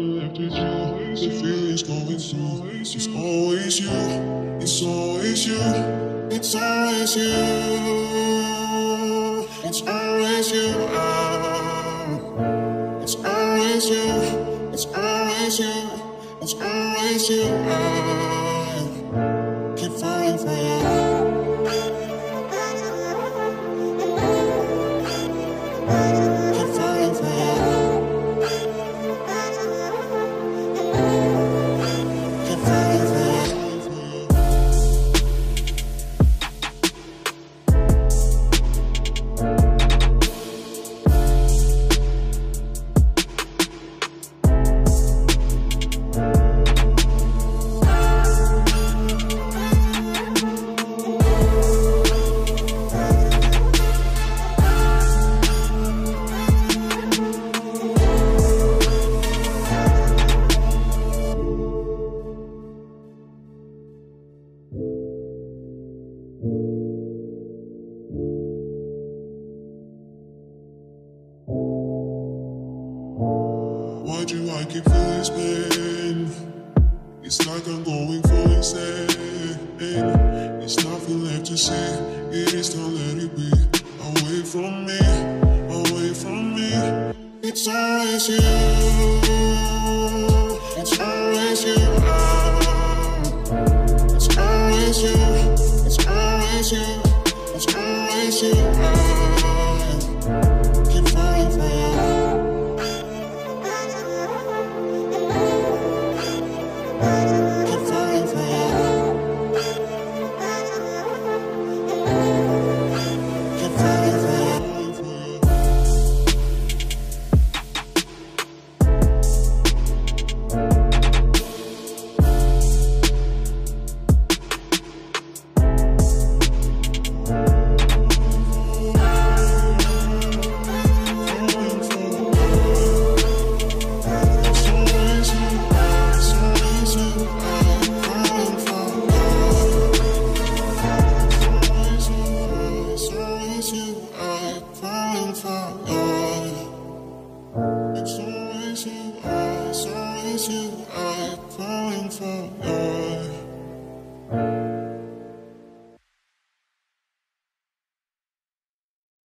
The feeling's going through. It's always you. It's always you. It's always you. It's always you. It's always you. It's always you. It's always you. Keep feeling pain? It's like I'm going for insane. It's nothing left to say. It is time let it be. Away from me, away from me. It's always you. It's always you. It's always you. It's always you. It's always you. It's always you. It's always